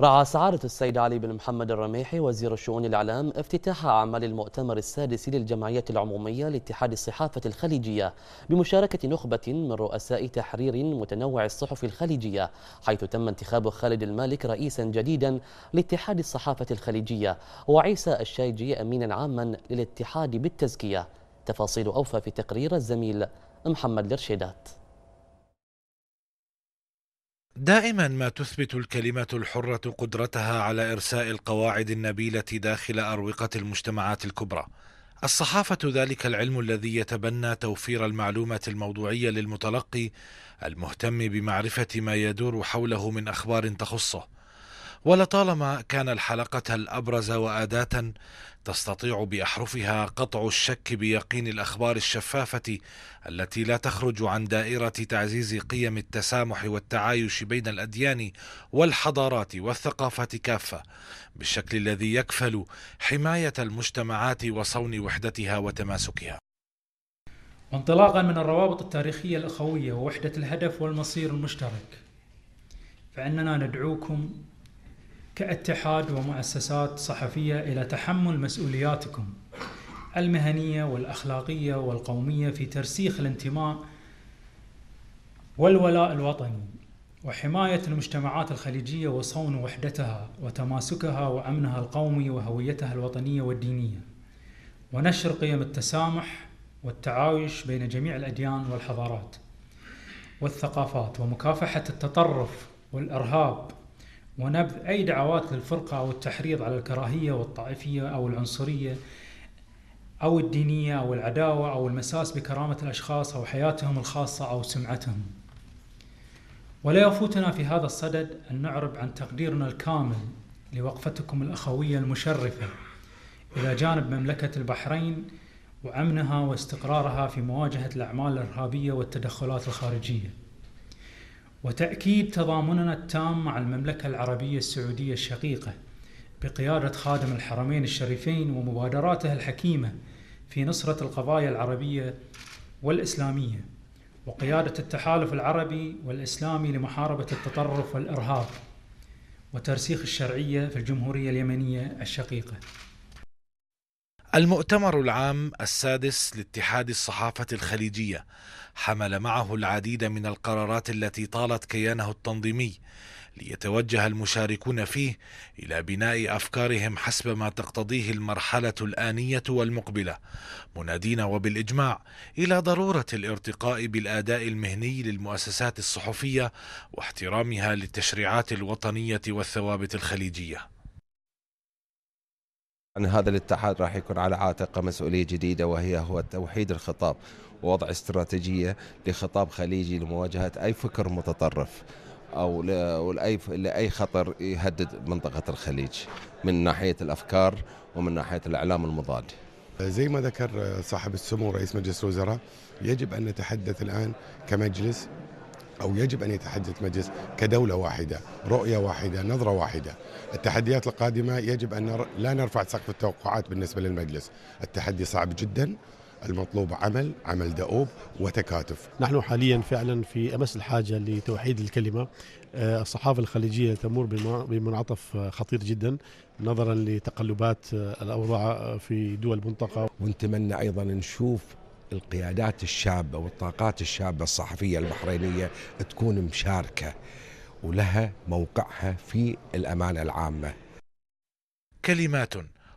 رعى سعادة السيد علي بن محمد الرميحي وزير الشؤون الإعلام افتتاح أعمال المؤتمر السادس للجمعية العمومية لاتحاد الصحافة الخليجية بمشاركة نخبة من رؤساء تحرير متنوع الصحف الخليجية حيث تم انتخاب خالد المالك رئيسا جديدا لاتحاد الصحافة الخليجية وعيسى الشايجي أمينا عاما للاتحاد بالتزكية. تفاصيل أوفى في تقرير الزميل محمد الرشيدات دائما ما تثبت الكلمة الحرة قدرتها على إرساء القواعد النبيلة داخل أروقة المجتمعات الكبرى. الصحافة ذلك العلم الذي يتبنى توفير المعلومة الموضوعية للمتلقي المهتم بمعرفة ما يدور حوله من أخبار تخصه. ولطالما كان الحلقة الأبرز وأداة تستطيع بأحرفها قطع الشك بيقين الأخبار الشفافة التي لا تخرج عن دائرة تعزيز قيم التسامح والتعايش بين الأديان والحضارات والثقافة كافة بالشكل الذي يكفل حماية المجتمعات وصون وحدتها وتماسكها. وانطلاقا من الروابط التاريخية الأخوية ووحدة الهدف والمصير المشترك فإننا ندعوكم كاتحاد ومؤسسات صحفية إلى تحمل مسؤولياتكم المهنية والأخلاقية والقومية في ترسيخ الانتماء والولاء الوطني وحماية المجتمعات الخليجية وصون وحدتها وتماسكها وأمنها القومي وهويتها الوطنية والدينية. ونشر قيم التسامح والتعايش بين جميع الأديان والحضارات والثقافات ومكافحة التطرف والإرهاب ونبذ أي دعوات للفرقة أو التحريض على الكراهية والطائفية أو العنصرية أو الدينية أو العداوة أو المساس بكرامة الأشخاص أو حياتهم الخاصة أو سمعتهم. ولا يفوتنا في هذا الصدد أن نعرب عن تقديرنا الكامل لوقفتكم الأخوية المشرفة إلى جانب مملكة البحرين وأمنها واستقرارها في مواجهة الأعمال الإرهابية والتدخلات الخارجية. وتأكيد تضامننا التام مع المملكة العربية السعودية الشقيقة بقيادة خادم الحرمين الشريفين ومبادراته الحكيمة في نصرة القضايا العربية والإسلامية وقيادة التحالف العربي والإسلامي لمحاربة التطرف والإرهاب وترسيخ الشرعية في الجمهورية اليمنية الشقيقة. المؤتمر العام السادس لاتحاد الصحافة الخليجية. حمل معه العديد من القرارات التي طالت كيانه التنظيمي ليتوجه المشاركون فيه إلى بناء أفكارهم حسب ما تقتضيه المرحلة الآنية والمقبلة. منادين وبالإجماع إلى ضرورة الارتقاء بالأداء المهني للمؤسسات الصحفية واحترامها للتشريعات الوطنية والثوابت الخليجية. أن هذا الاتحاد راح يكون على عاتقة مسؤولية جديدة وهي هو توحيد الخطاب ووضع استراتيجية لخطاب خليجي لمواجهة أي فكر متطرف أو لأي لأي خطر يهدد منطقة الخليج من ناحية الأفكار ومن ناحية الإعلام المضاد. زي ما ذكر صاحب السمو رئيس مجلس الوزراء يجب أن نتحدث الآن كمجلس أو يجب أن يتحدث مجلس كدولة واحدة رؤية واحدة نظرة واحدة. التحديات القادمة يجب أن لا نرفع سقف التوقعات بالنسبة للمجلس. التحدي صعب جدا المطلوب عمل عمل دؤوب وتكاتف. نحن حاليا فعلا في أمس الحاجة لتوحيد الكلمة. آه، الصحافة الخليجية تمر بمنعطف خطير جدا نظرا لتقلبات آه، الأوضاع في دول المنطقة. ونتمنى أيضا نشوف القيادات الشابة والطاقات الشابة الصحفية البحرينية تكون مشاركة ولها موقعها في الأمانة العامة. كلمات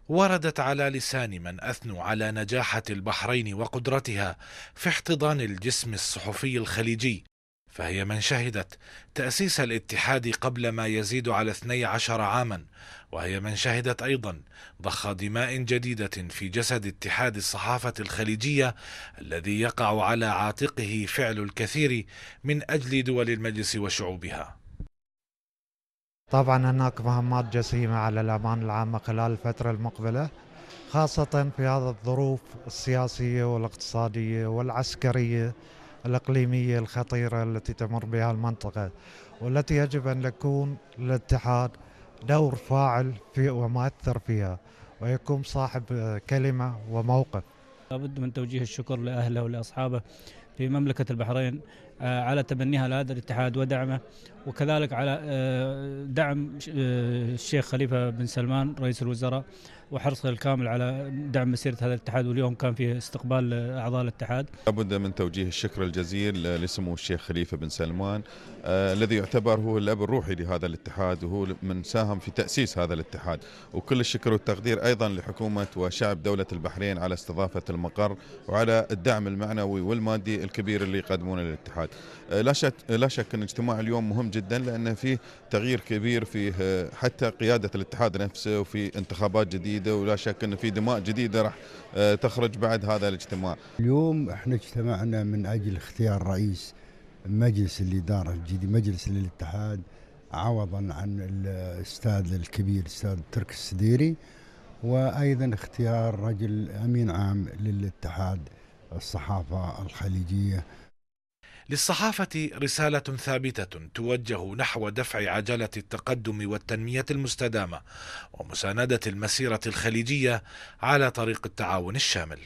وردت على لسان من أثنوا على نجاحة البحرين وقدرتها في احتضان الجسم الصحفي الخليجي فهي من شهدت تأسيس الاتحاد قبل ما يزيد على 12 عاما وهي من شهدت أيضا ضخ دماء جديدة في جسد اتحاد الصحافة الخليجية الذي يقع على عاتقه فعل الكثير من أجل دول المجلس وشعوبها. طبعا هناك مهمات جسيمة على الأمان العامة خلال الفترة المقبلة خاصة في هذه الظروف السياسية والاقتصادية والعسكرية. الإقليمية الخطيرة التي تمر بها المنطقة والتي يجب أن يكون للاتحاد دور فاعل في ومؤثر فيها ويكون صاحب كلمة وموقف. لابد من توجيه الشكر لأهله ولأصحابه في مملكة البحرين آه، على تبنيها لهذا الاتحاد ودعمه وكذلك على آه، دعم آه، الشيخ خليفة بن سلمان رئيس الوزراء وحرصه الكامل على دعم مسيرة هذا الاتحاد واليوم كان في استقبال أعضاء الاتحاد. لابد من توجيه الشكر الجزيل لسمو الشيخ خليفة بن سلمان آه الذي يعتبر هو الأب الروحي لهذا الاتحاد وهو من ساهم في تأسيس هذا الاتحاد. وكل الشكر والتقدير أيضا لحكومة وشعب دولة البحرين على استضافة المقر وعلى الدعم المعنوي والمادي الكبير اللي يقدمونه للاتحاد. آه لا شك لا شك أن اجتماع اليوم مهم جدا لأن فيه تغيير كبير في آه، حتى قيادة الاتحاد نفسه وفي انتخابات جديدة ولا شك أن في دماء جديدة راح آه، تخرج بعد هذا الاجتماع. اليوم إحنا اجتمعنا من أجل اختيار رئيس مجلس الإدارة الجديد مجلس الاتحاد عوضا عن الأستاذ الكبير الأستاذ ترك السديري وأيضا اختيار رجل أمين عام للاتحاد الصحافة الخليجية للصحافة رسالة ثابتة توجه نحو دفع عجلة التقدم والتنمية المستدامة ومساندة المسيرة الخليجية على طريق التعاون الشامل.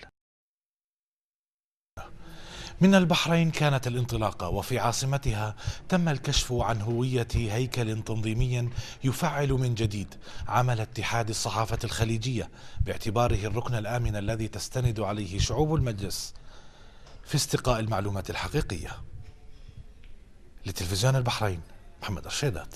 من البحرين كانت الانطلاقة وفي عاصمتها تم الكشف عن هوية هيكل تنظيمي يفعل من جديد عمل اتحاد الصحافة الخليجية باعتباره الركن الآمن الذي تستند عليه شعوب المجلس في استقاء المعلومات الحقيقية. لتلفزيون البحرين محمد الشيدات